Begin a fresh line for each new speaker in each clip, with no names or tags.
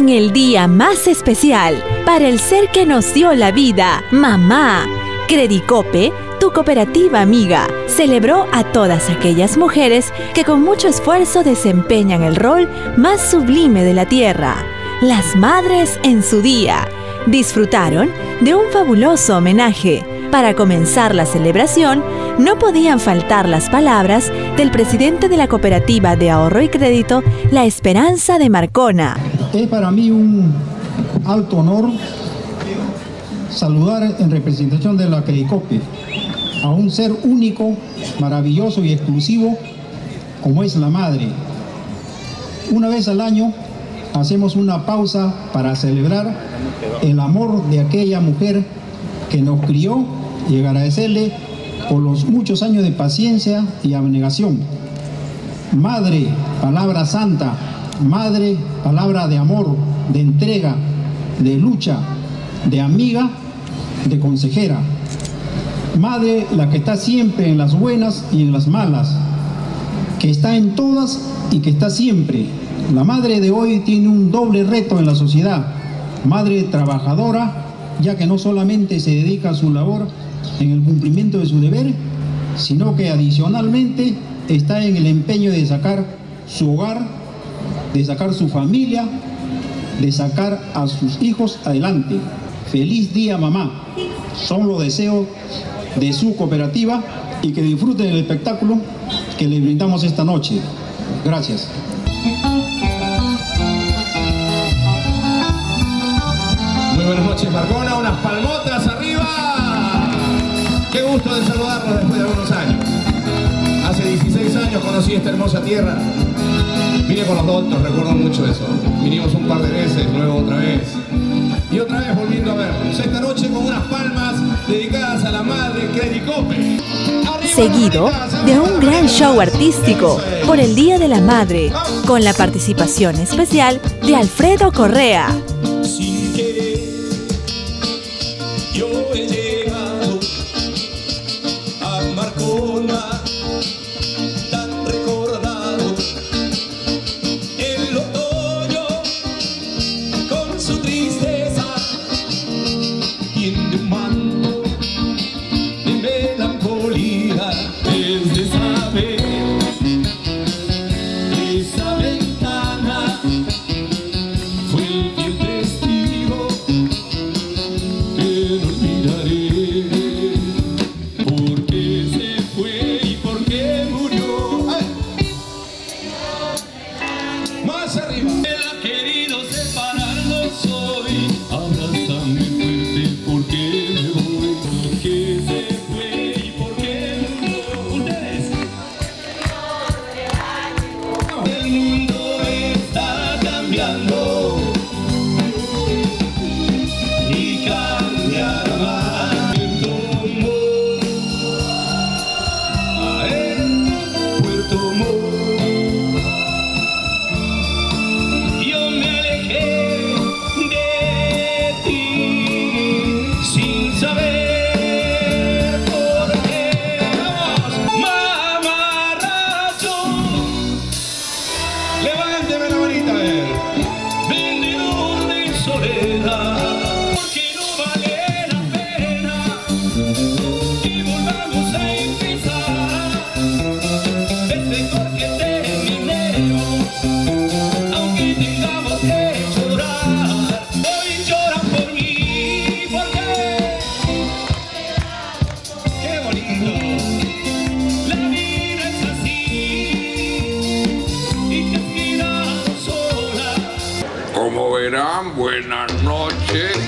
en el día más especial para el ser que nos dio la vida, mamá. Credicope, tu cooperativa amiga, celebró a todas aquellas mujeres que con mucho esfuerzo desempeñan el rol más sublime de la tierra, las madres en su día. Disfrutaron de un fabuloso homenaje. Para comenzar la celebración, no podían faltar las palabras del presidente de la cooperativa de ahorro y crédito, La Esperanza de Marcona.
Es para mí un alto honor saludar en representación de la Credicope a un ser único, maravilloso y exclusivo como es la madre. Una vez al año hacemos una pausa para celebrar el amor de aquella mujer que nos crió y agradecerle por los muchos años de paciencia y abnegación. Madre, palabra santa, madre, palabra de amor, de entrega, de lucha, de amiga, de consejera. Madre, la que está siempre en las buenas y en las malas, que está en todas y que está siempre. La madre de hoy tiene un doble reto en la sociedad. Madre trabajadora, ya que no solamente se dedica a su labor en el cumplimiento de su deber, sino que adicionalmente está en el empeño de sacar su hogar, de sacar su familia, de sacar a sus hijos adelante. Feliz día mamá. Son los deseos de su cooperativa y que disfruten el espectáculo que les brindamos esta noche. Gracias.
Muy buenas noches, Marcona. Unas palmotas arriba. Qué gusto de saludarlos después de algunos años. Hace 16 años conocí esta hermosa tierra. Vine con los doctos, recuerdo mucho eso. Vinimos un par de veces, luego otra vez. Y otra vez volviendo a verlos. Esta noche con unas palmas dedicadas a la madre.
Seguido de un gran show artístico por el Día de la Madre, con la participación especial de Alfredo Correa.
Buenas noches.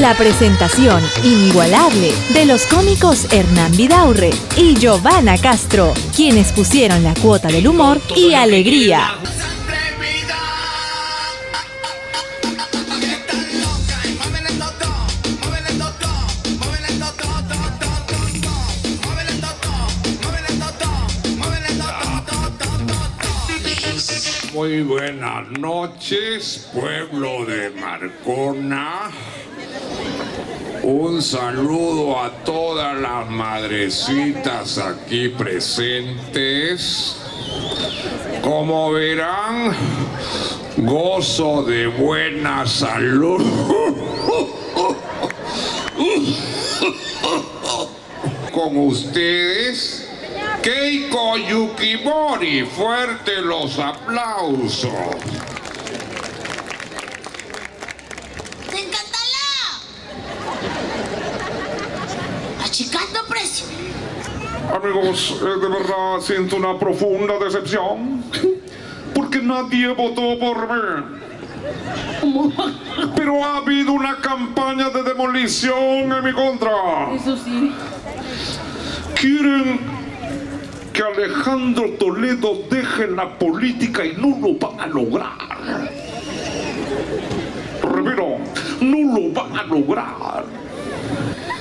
La presentación inigualable de los cómicos Hernán Vidaurre y Giovanna Castro, quienes pusieron la cuota del humor y alegría.
Muy buenas noches, pueblo de Marcona. Un saludo a todas las madrecitas aquí presentes. Como verán, gozo de buena salud. Con ustedes, Keiko Yukimori. Fuerte los aplausos.
¡Encántala! Achicando precio.
Amigos, eh, de verdad siento una profunda decepción porque nadie votó por mí. Pero ha habido una campaña de demolición en mi contra.
Eso sí.
Quieren Alejandro Toledo deje la política y no lo van a lograr. Repito, no lo van a lograr.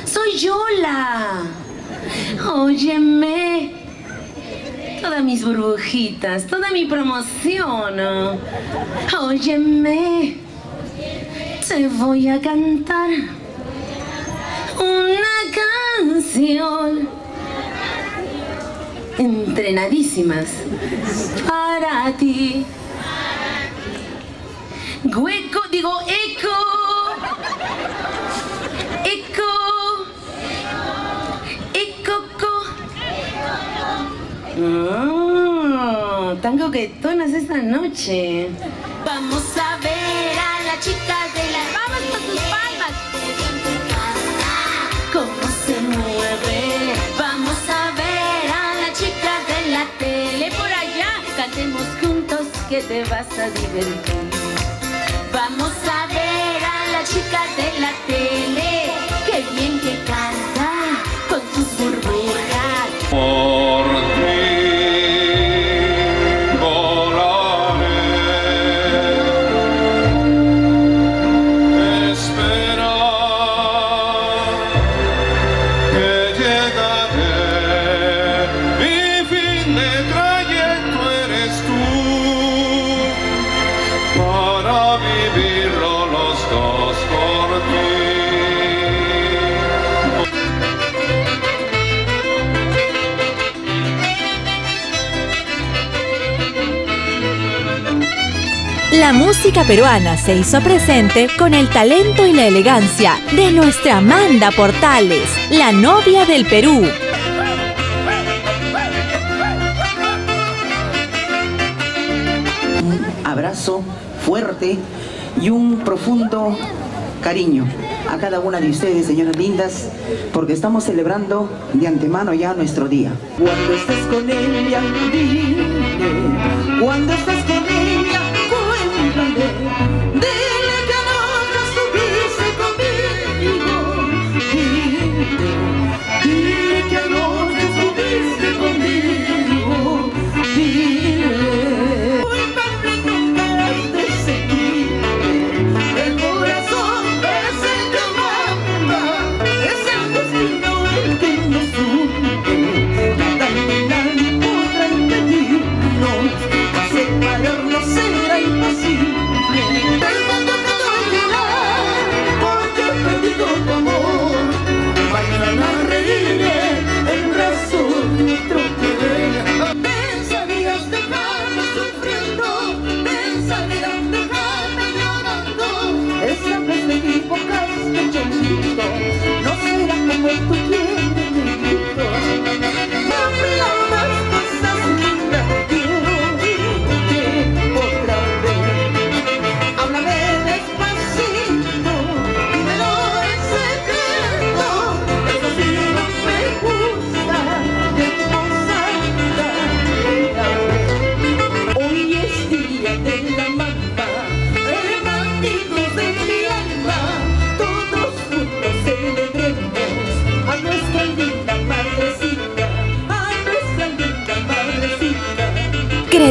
Soy Yola. Óyeme. Todas mis burbujitas, toda mi promoción. Óyeme. Te voy a cantar una canción. Entrenadísimas para ti. Hueco, digo eco. Eco. Ecoco. Ah, tan coquetonas esta noche. Vamos a ver a la chica de la... Cantemos juntos que te vas a divertir. Vamos a ver a la chica de la tele. Qué bien que canta con sus burbujas.
La música peruana se hizo presente con el talento y la elegancia de nuestra Amanda Portales, la novia del Perú.
abrazo fuerte y un profundo cariño a cada una de ustedes, señoras lindas, porque estamos celebrando de antemano ya nuestro día. Cuando estés con ella, cuando estés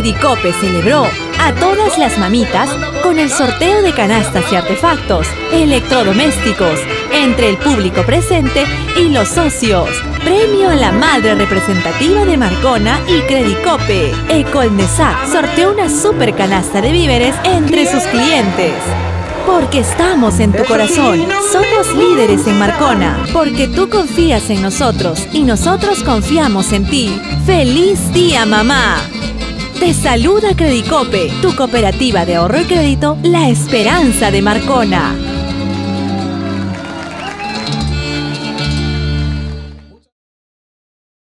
Credicope celebró a todas las mamitas con el sorteo de canastas y artefactos electrodomésticos entre el público presente y los socios. Premio a la madre representativa de Marcona y Credicope. Ecolnesac sorteó una super canasta de víveres entre sus clientes. Porque estamos en tu corazón. Somos líderes en Marcona. Porque tú confías en nosotros y nosotros confiamos en ti. ¡Feliz día, mamá! Te saluda Credicope, tu cooperativa de ahorro y crédito, la esperanza de Marcona.